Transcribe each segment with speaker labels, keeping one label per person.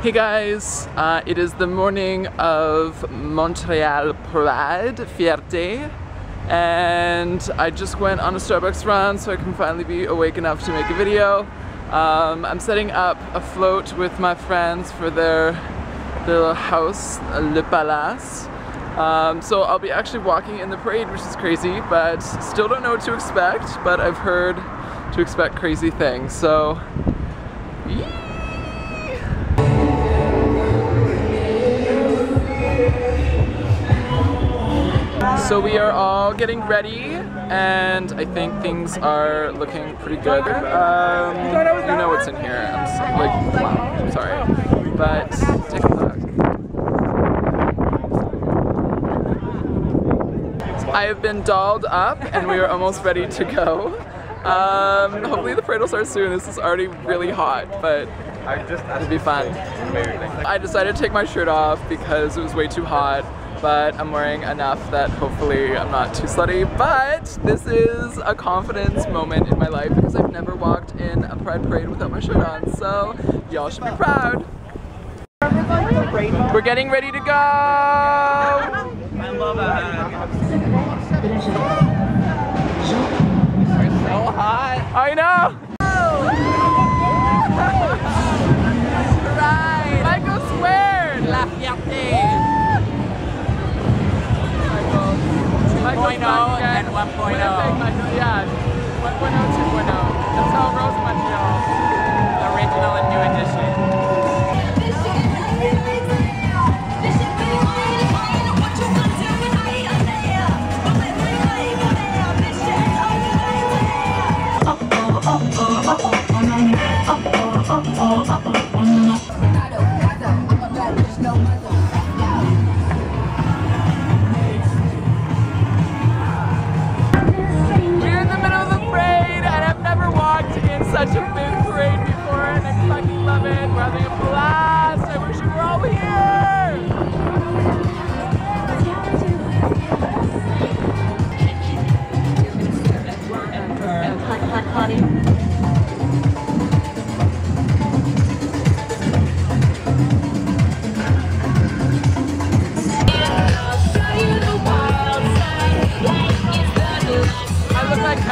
Speaker 1: Hey guys, uh, it is the morning of Montreal Pride Fierté and I just went on a Starbucks run so I can finally be awake enough to make a video. Um, I'm setting up a float with my friends for their, little house, Le Palace. Um, so I'll be actually walking in the parade, which is crazy, but still don't know what to expect, but I've heard to expect crazy things. So, So we are all getting ready and I think things are looking pretty good. Um, you know what's in here. I'm so, like, wow, I'm sorry. But take a look. I have been dolled up and we are almost ready to go. Um, hopefully the parade will start soon. This is already really hot, but it'll be fun. I decided to take my shirt off because it was way too hot but I'm wearing enough that hopefully I'm not too slutty. But this is a confidence moment in my life because I've never walked in a pride parade without my shirt on. So y'all should be proud. We're getting ready to go! I love that. It's so hot. I know! 1.0 and 1.0. Yeah, 1.0, 2.0. That's how Rose Montreal.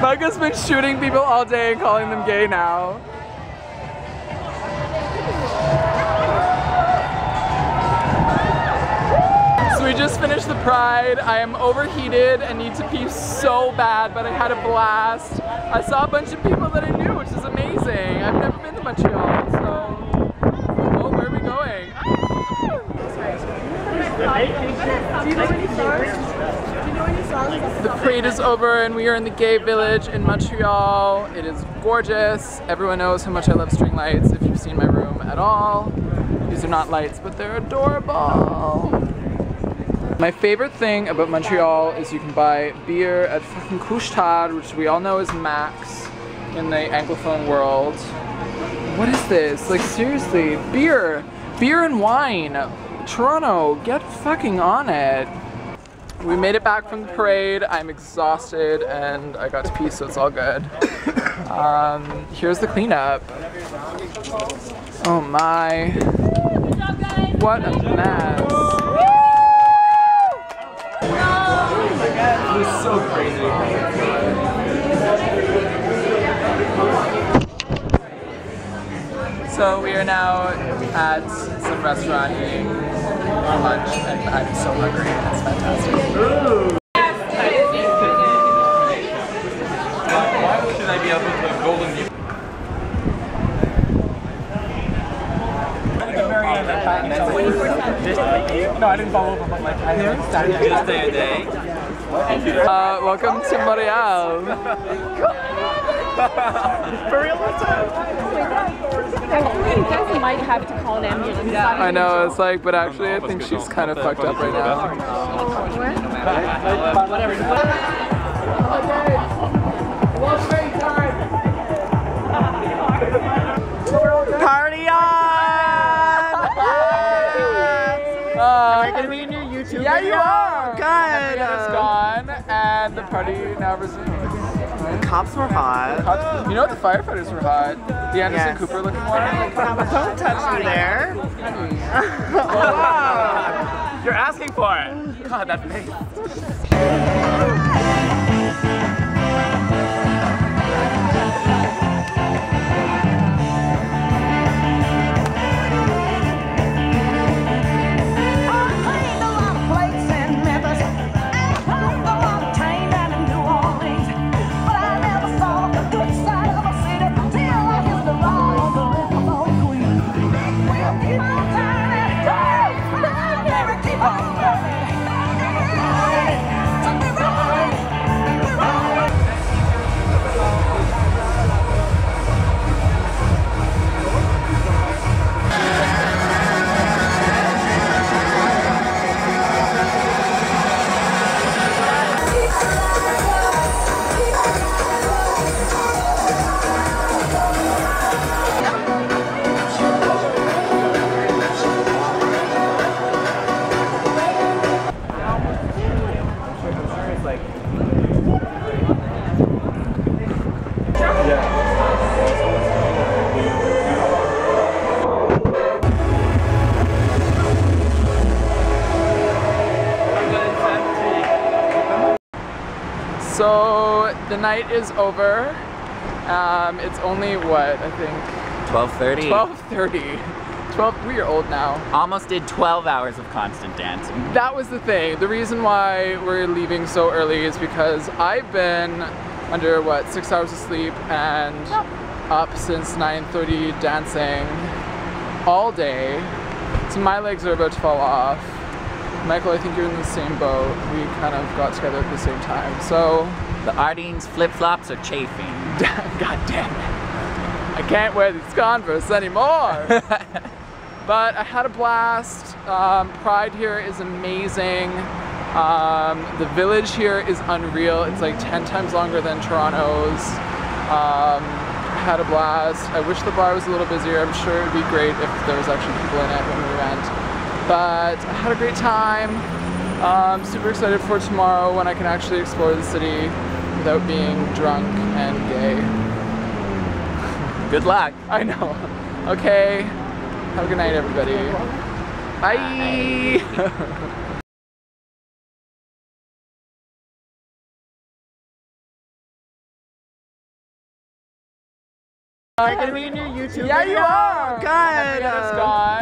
Speaker 1: Mugga's been shooting people all day and calling them gay now. So we just finished the Pride. I am overheated and need to pee so bad, but I had a blast. I saw a bunch of people that I knew, which is amazing. I've never been to Montreal, so... Oh, where are we going? Ah! The parade is and we are in the gay village in Montreal. It is gorgeous. Everyone knows how much I love string lights if you've seen my room at all. These are not lights, but they're adorable. My favorite thing about Montreal is you can buy beer at fucking Couche-Tard, which we all know is Mac's in the Anglophone world. What is this? Like seriously, beer! Beer and wine! Toronto, get fucking on it. We made it back from the parade. I'm exhausted and I got to pee, so it's all good. Um, here's the cleanup. Oh my. What a mess. It was so crazy. So we are now at some restaurant eating lunch and I'm so hungry. It's fantastic.
Speaker 2: Should I be able to golden
Speaker 1: No, I didn't fall over, but like I
Speaker 2: Just day a day.
Speaker 1: Uh, welcome to Montreal.
Speaker 3: You guys might have to call an ambulance.
Speaker 1: I know, it's like, but actually I think she's kind of fucked up right now. Oh, Party
Speaker 4: Cops were hot.
Speaker 1: You know what? The firefighters were hot. The Anderson
Speaker 4: Yes.
Speaker 1: Cooper looking one.
Speaker 4: Don't touch me there. wow. You're asking for it. God, that face.
Speaker 1: So the night is over. Um, it's only what I think
Speaker 5: 12:30.
Speaker 1: 12:30. 12. We are old now.
Speaker 5: Almost did 12 hours of constant dancing.
Speaker 1: That was the thing. The reason why we're leaving so early is because I've been under what six hours of sleep and up since 9:30 dancing all day. So my legs are about to fall off. Michael, I think you're in the same boat. We kind of got together at the same time. So,
Speaker 5: The Ardeen's flip-flops are chafing.
Speaker 1: God damn it. I can't wear these Converse anymore. but I had a blast. Um, Pride here is amazing. Um, the village here is unreal. It's like 10 times longer than Toronto's. Um, had a blast. I wish the bar was a little busier. I'm sure it would be great if there was actually people in it when we went. But I had a great time. Um, super excited for tomorrow when I can actually explore the city without being drunk and gay.
Speaker 5: Good luck.
Speaker 1: I know. Okay. Have a good night, everybody. Bye.
Speaker 4: Are you gonna be in your YouTube
Speaker 1: yeah, you
Speaker 4: video?
Speaker 1: are.
Speaker 4: Good.